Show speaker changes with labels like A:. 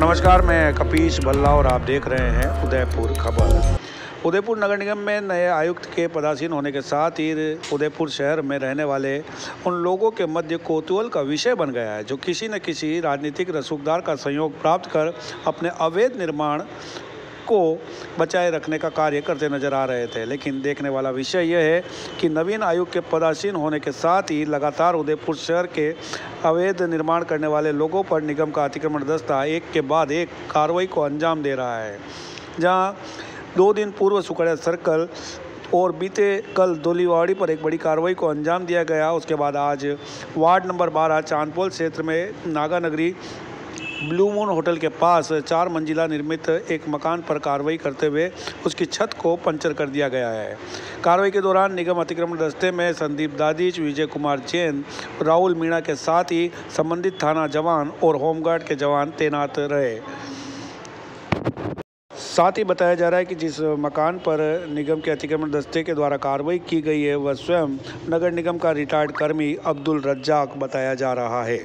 A: नमस्कार, मैं कपीश भल्ला और आप देख रहे हैं उदयपुर खबर। उदयपुर नगर निगम में नए आयुक्त के पदासीन होने के साथ ही उदयपुर शहर में रहने वाले उन लोगों के मध्य कोतूहल का विषय बन गया है, जो किसी न किसी राजनीतिक रसूखदार का सहयोग प्राप्त कर अपने अवैध निर्माण को बचाए रखने का कार्य करते नज़र आ रहे थे। लेकिन देखने वाला विषय यह है कि नवीन आयोग के पदासीन होने के साथ ही लगातार उदयपुर शहर के अवैध निर्माण करने वाले लोगों पर निगम का अतिक्रमण दस्ता एक के बाद एक कार्रवाई को अंजाम दे रहा है। जहाँ दो दिन पूर्व सुकड़िया सर्कल और बीते कल दोलीवाड़ी पर एक बड़ी कार्रवाई को अंजाम दिया गया। उसके बाद आज वार्ड नंबर बारह चांदपोल क्षेत्र में नागानगरी ब्लू मून होटल के पास चार मंजिला निर्मित एक मकान पर कार्रवाई करते हुए उसकी छत को पंचर कर दिया गया है। कार्रवाई के दौरान निगम अतिक्रमण दस्ते में संदीप दादीज विजय कुमार जैन, राहुल मीणा के साथ ही संबंधित थाना जवान और होमगार्ड के जवान तैनात रहे। साथ ही बताया जा रहा है कि जिस मकान पर निगम के अतिक्रमण दस्ते के द्वारा कार्रवाई की गई है, वह स्वयं नगर निगम का रिटायर्ड कर्मी अब्दुल रज्जाक बताया जा रहा है।